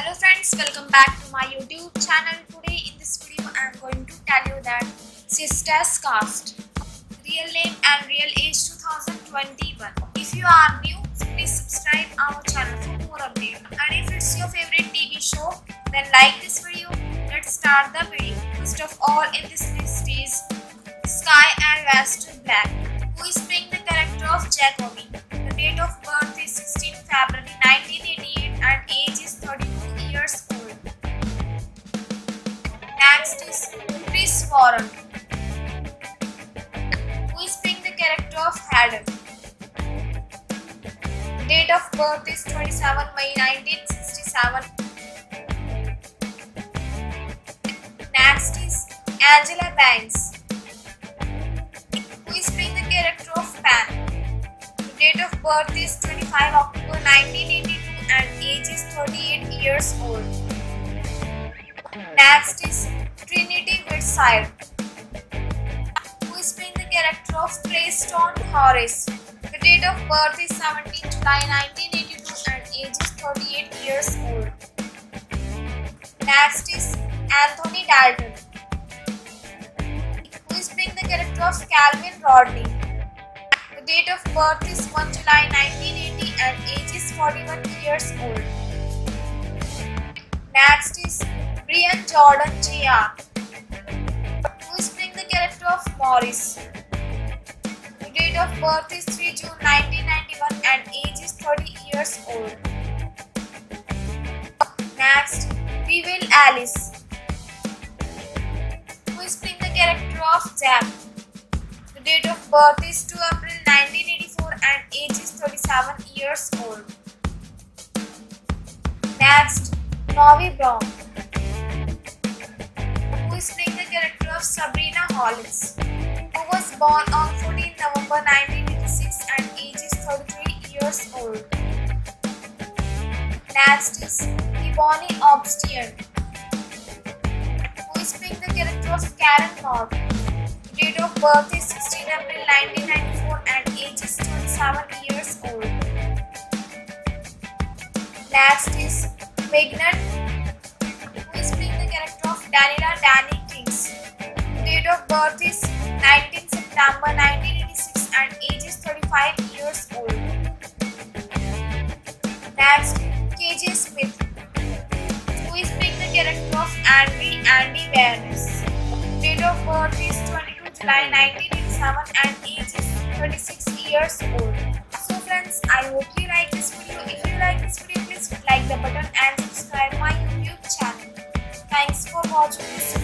Hello friends, welcome back to my YouTube channel. Today in this video I am going to tell you that Sistas Cast Real name and real age 2021. If you are new, please subscribe our channel for more updates. And if it's your favorite TV show, then like this video. Let's start the video. First of all, in this list is Sky and West Black, who is playing the character of Jacoby. The date of birth is 16 February 1988 Warren, who is playing the character of Haddon. Date of birth is 27 May 1967. Next is Angela Banks, who is playing the character of Pan. Date of birth is 25 October 1982 and age is 38 years old. Next is Trinity Whiteside, who is playing the character of Clayston Horace. The date of birth is 17 July 1982 and age is 38 years old. Next is Anthony Dalton, who is playing the character of Calvin Rodney. The date of birth is 1 July 1980 and age is 41 years old. Next is Jordan Jr., who is playing the character of Morris. The date of birth is 3 June 1991 and age is 30 years old. Next, we will Alice, who is playing the character of Jack. The date of birth is 2 April 1984 and age is 37 years old. Next, Novi Brown, of Sabrina Hollins, who was born on 14 November 1986 and age is 33 years old. Next is Ebony Obsidian, who is playing the character of Karen North. Date of birth is 16 April 1994 and age is 27 years old. Next is Mignon, who is playing the character of Daniela Danny of birth is 19 September 1986 and age is 35 years old. Next, KJ Smith, who is playing the character of Andy Andy Barnes. Date of birth is 22 July 1987 and age is 36 years old. So friends, I hope you like this video. If you like this video, please like the button and subscribe my YouTube channel. Thanks for watching this video.